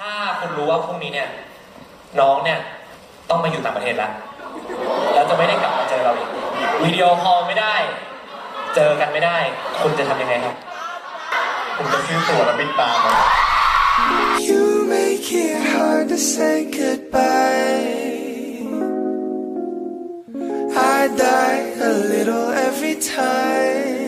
ถ้าคุณรู้ว่าพรุ่งนี้เนี่ย น้องเนี่ยต้องมาอยู่ต่างประเทศแล้วแล้วจะไม่ได้กลับมาเจอเราอีกวิดีโอคอลไม่ได้ เจอกันไม่ได้ คุณจะทำยังไงครับ ผมจะซื้อตั๋วแล้วบินตามมัน You make it hard to say goodbye. I die a little every time.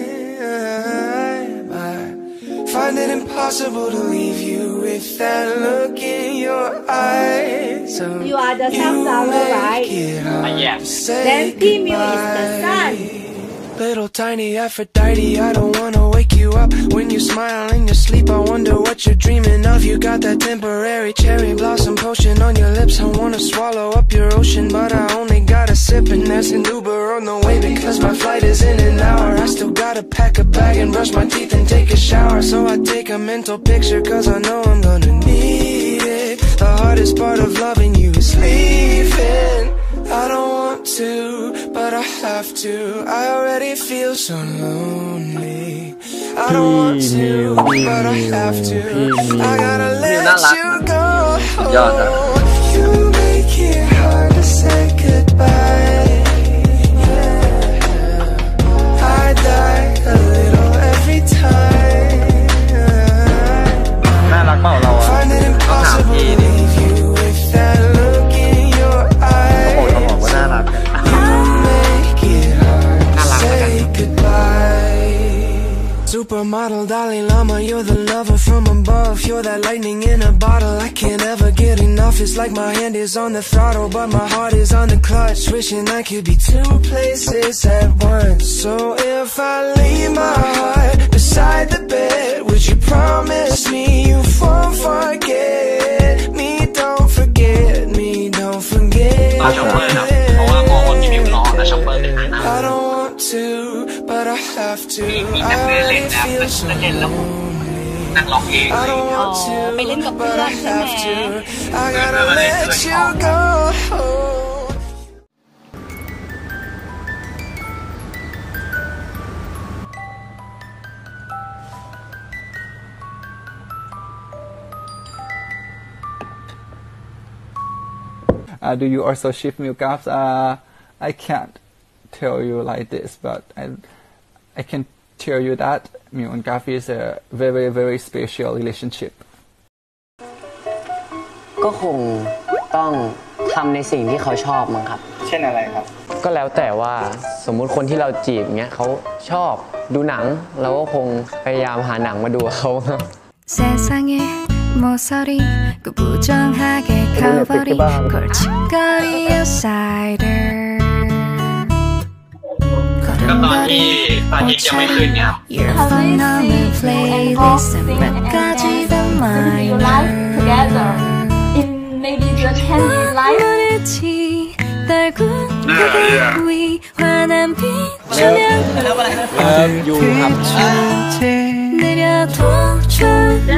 I find it impossible to leave you with that look in your eyes. So You are the sunflower, right? it hard uh, yeah. to say Then Pimu is the sun. Little tiny Aphrodite, I don't wanna wake you up When you smile in your sleep, I wonder what you're dreaming of You got that temporary cherry blossom potion on your lips I wanna swallow up your ocean, but I only got a sip And there's an Uber on the way pack a bag and brush my teeth and take a shower So I take a mental picture cause I know I'm gonna need it The hardest part of loving you is leaving I don't want to, but I have to. I already feel so lonely. I don't want to, but I have to. I gotta let you go. Supermodel Dalai Lama, you're the lover from above. You're that lightning in a bottle. I can't ever get enough. It's like my hand is on the throttle, but my heart is on the clutch. Wishing I could be two places at once. So if I leave my heart beside the bed, would you promise me you won't forget me? Don't forget me, don't forget. ตอ have to. I feel so I don't want to But I have to. I gotta let you go. Uh, do you also ship MewGulf? I can't tell you like this, but I, I can tell you that milk and coffee is a very, very special relationship. ก็คงต้องทำในสิ่งที่เขาชอบมั้งครับ เช่นอะไรครับ ก็แล้วแต่ว่าสมมุติคนที่เราจีบเงี้ยเขาชอบดูหนัง เราก็คงพยายามหาหนังมาดูกับเขาครับ 세상의 모서리 그 부정하게 커버린 걸칫거리 outsider ก็ตอนที่ตอนที่ยังไม่ขึ้นเนี่ย Your phone on the playlist and 몇 가지 더 you live together minor in maybe the candy life 아무렇지 달군 위 환한 빛조명 Love you ครับ 내려도 좋니